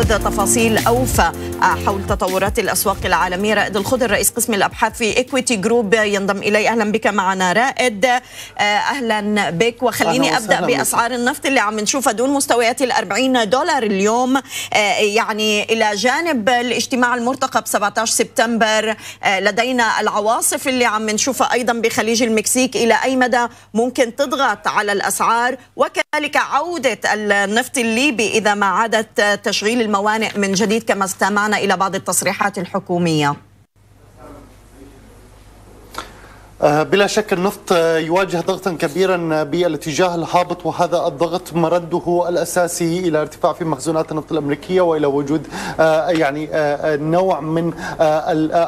ناخذ تفاصيل أوفى حول تطورات الأسواق العالمية. رائد الخضر رئيس قسم الأبحاث في ايكويتي جروب ينضم إلي. أهلا بك معنا رائد. أهلا بك. وخليني أبدأ بأسعار النفط اللي عم نشوفها دون مستويات ال 40 دولار اليوم. يعني إلى جانب الاجتماع المرتقب 17 سبتمبر لدينا العواصف اللي عم نشوفها أيضا بخليج المكسيك. إلى أي مدى ممكن تضغط على الأسعار؟ وكذلك عودة النفط الليبي إذا ما عادت تشغيل الموانئ من جديد كما استمعنا إلى بعض التصريحات الحكومية. بلا شك النفط يواجه ضغطا كبيرا بالاتجاه الهابط وهذا الضغط مرده الأساسي إلى ارتفاع في مخزونات النفط الأمريكية وإلى وجود يعني نوع من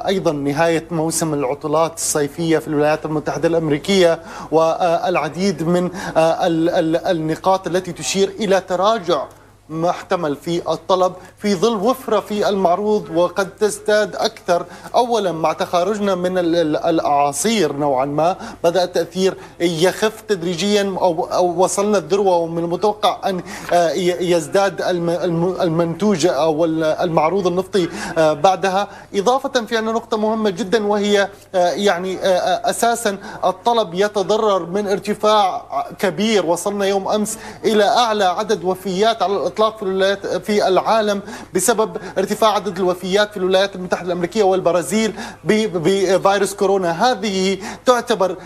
أيضا نهاية موسم العطلات الصيفية في الولايات المتحدة الأمريكية والعديد من النقاط التي تشير إلى تراجع محتمل في الطلب في ظل وفرة في المعروض وقد تزداد أكثر. أولا مع تخارجنا من الأعاصير نوعا ما بدأ التأثير يخف تدريجيا أو, وصلنا الذروة ومن المتوقع أن يزداد المنتوج أو المعروض النفطي بعدها. إضافة في عندنا نقطة مهمة جدا وهي يعني أساسا الطلب يتضرر من ارتفاع كبير. وصلنا يوم أمس إلى أعلى عدد وفيات على الإطلاق في الولايات في العالم بسبب ارتفاع عدد الوفيات في الولايات المتحدة الأمريكية والبرازيل بفيروس كورونا. هذه تعتبر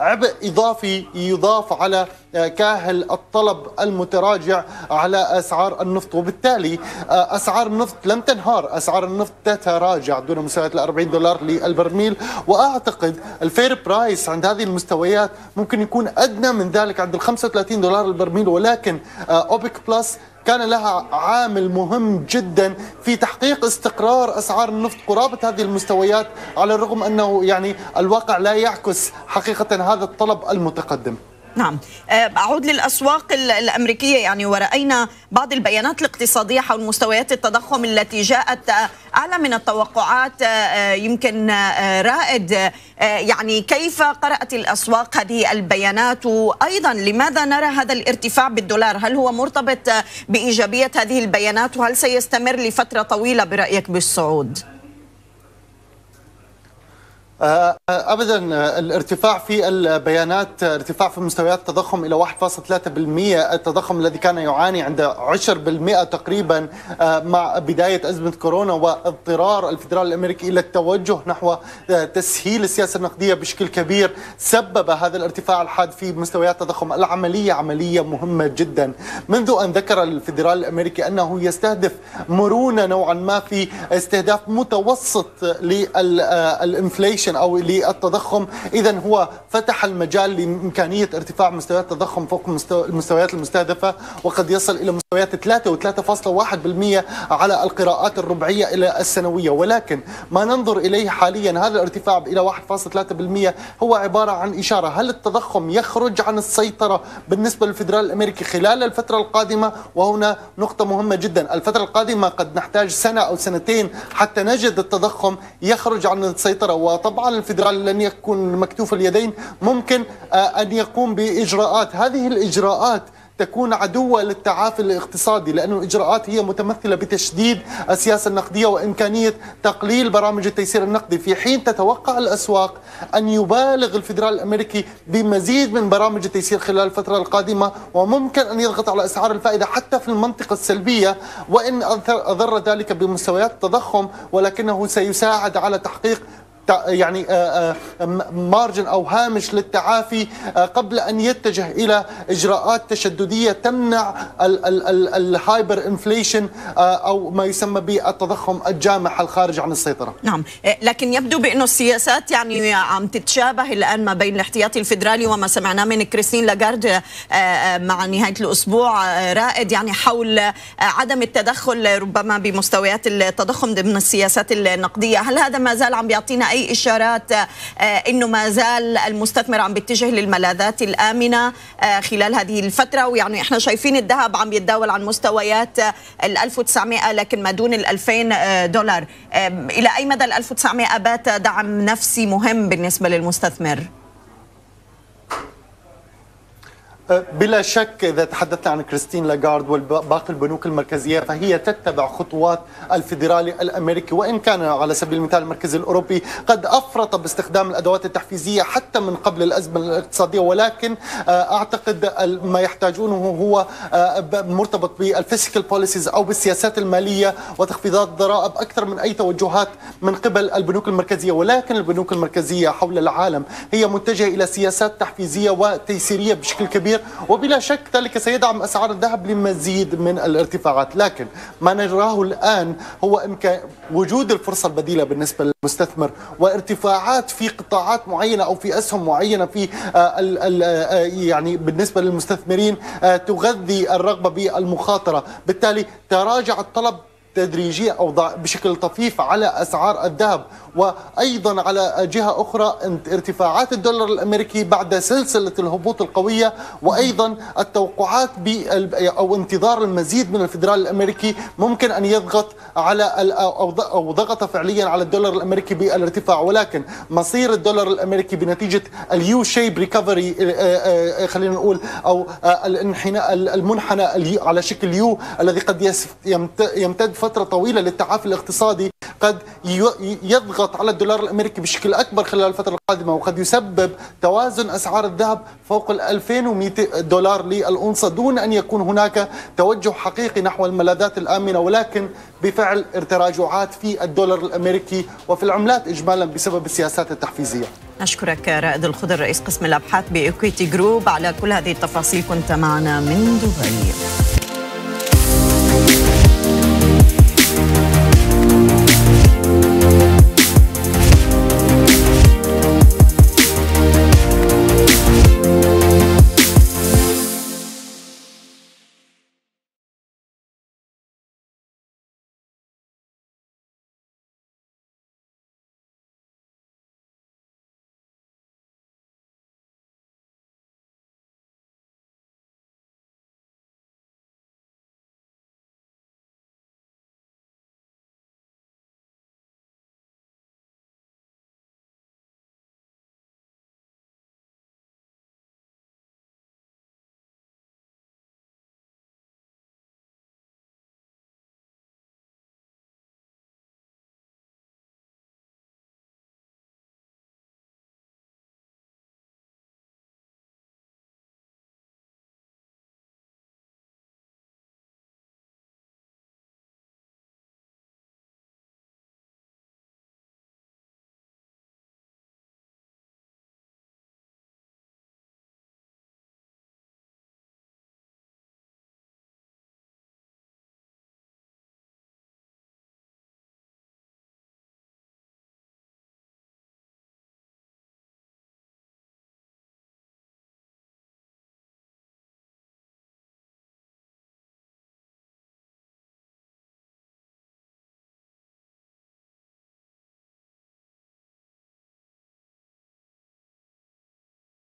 عبء إضافي يضاف على كاهل الطلب المتراجع على أسعار النفط وبالتالي أسعار النفط لم تنهار. أسعار النفط تتراجع دون مستويات ال 40 دولار للبرميل. وأعتقد ال fair price عند هذه المستويات ممكن يكون أدنى من ذلك عند ال 35 دولار البرميل ولكن أوبك بلس كان لها عامل مهم جدا في تحقيق استقرار أسعار النفط قرابة هذه المستويات على الرغم أنه يعني الواقع لا يعكس حقيقة هذا الطلب المتقدم. نعم. أعود للأسواق الأمريكية. يعني ورأينا بعض البيانات الاقتصادية حول مستويات التضخم التي جاءت أعلى من التوقعات يمكن رائد. يعني كيف قرأت الأسواق هذه البيانات؟ وأيضا لماذا نرى هذا الارتفاع بالدولار؟ هل هو مرتبط بإيجابية هذه البيانات؟ وهل سيستمر لفترة طويلة برأيك بالصعود؟ ابدا الارتفاع في البيانات ارتفاع في مستويات التضخم إلى 1.3% التضخم الذي كان يعاني عند 10% تقريبا مع بداية أزمة كورونا واضطرار الفدرال الأمريكي إلى التوجه نحو تسهيل السياسة النقدية بشكل كبير سبب هذا الارتفاع الحاد في مستويات التضخم العملية عملية مهمة جدا. منذ أن ذكر الفدرال الأمريكي أنه يستهدف مرونة نوعا ما في استهداف متوسط للانفليشن أو للتضخم. اذا هو فتح المجال لإمكانية ارتفاع مستويات التضخم فوق المستويات المستهدفة وقد يصل إلى مستويات 3 و3.1% على القراءات الربعية إلى السنوية. ولكن ما ننظر إليه حاليا هذا الارتفاع إلى 1.3% هو عبارة عن إشارة. هل التضخم يخرج عن السيطرة بالنسبة للفدرال الأمريكي خلال الفترة القادمة؟ وهنا نقطة مهمة جدا. الفترة القادمة قد نحتاج سنة أو سنتين حتى نجد التضخم يخرج عن السيطرة. وطبعا طبعا الفدرالي لن يكون مكتوف اليدين ممكن أن يقوم بإجراءات. هذه الإجراءات تكون عدوة للتعافي الاقتصادي لأن الإجراءات هي متمثلة بتشديد السياسة النقدية وإمكانية تقليل برامج التيسير النقدي. في حين تتوقع الأسواق أن يبالغ الفدرال الأمريكي بمزيد من برامج التيسير خلال الفترة القادمة وممكن أن يضغط على أسعار الفائدة حتى في المنطقة السلبية وإن أضر ذلك بمستويات التضخم ولكنه سيساعد على تحقيق يعني margin أو هامش للتعافي قبل أن يتجه إلى إجراءات تشددية تمنع ال hyper inflation أو ما يسمى بالتضخم الجامح الخارج عن السيطرة. نعم، لكن يبدو بأنه السياسات يعني عم تتشابه الآن ما بين الاحتياطي الفدرالي وما سمعناه من كريستين لاغارد مع نهاية الأسبوع رائد يعني حول عدم التدخل ربما بمستويات التضخم ضمن السياسات النقدية، هل هذا ما زال عم بيعطينا أي إشارات إنه ما زال المستثمر عم بيتجه للملاذات الآمنة خلال هذه الفترة ويعني إحنا شايفين الذهب عم يتداول عن مستويات ال 1900 لكن ما دون ال 2000 دولار إلى أي مدى ال 1900 بات دعم نفسي مهم بالنسبة للمستثمر؟ بلا شك إذا تحدثنا عن كريستين لاغارد وباقي البنوك المركزية فهي تتبع خطوات الفيدرالي الأمريكي. وإن كان على سبيل المثال المركز الأوروبي قد أفرط باستخدام الأدوات التحفيزية حتى من قبل الأزمة الاقتصادية ولكن آه، أعتقد ما يحتاجونه هو آه، مرتبط بال fiscal policies أو بالسياسات المالية وتخفيضات الضرائب أكثر من أي توجهات من قبل البنوك المركزية. ولكن البنوك المركزية حول العالم هي متجهة إلى سياسات تحفيزية وتيسيرية بشكل كبير. وبلا شك ذلك سيدعم أسعار الذهب لمزيد من الارتفاعات. لكن ما نراه الآن هو إمكان وجود الفرصة البديلة بالنسبة للمستثمر وارتفاعات في قطاعات معينة أو في أسهم معينة في آه، آه، يعني بالنسبة للمستثمرين آه، تغذي الرغبة بالمخاطرة. بالتالي تراجع الطلب تدريجية أو بشكل طفيف على أسعار الذهب وأيضا على جهة أخرى ارتفاعات الدولار الأمريكي بعد سلسلة الهبوط القوية وأيضا التوقعات أو انتظار المزيد من الفدرال الأمريكي ممكن أن يضغط على أو ضغط فعليا على الدولار الأمريكي بالارتفاع ولكن مصير الدولار الأمريكي بنتيجة ال U-shape recovery خلينا نقول أو آه، الانحناء المنحنى على شكل U الذي قد يمتد فترة طويلة للتعافي الاقتصادي قد يضغط على الدولار الأمريكي بشكل أكبر خلال الفترة القادمة وقد يسبب توازن أسعار الذهب فوق ال 2100 دولار للاونصه دون أن يكون هناك توجه حقيقي نحو الملاذات الآمنة ولكن بفعل تراجعات في الدولار الأمريكي وفي العملات اجمالا بسبب السياسات التحفيزية. أشكرك رائد الخضر رئيس قسم الأبحاث بإكويتي جروب على كل هذه التفاصيل كنت معنا من دبي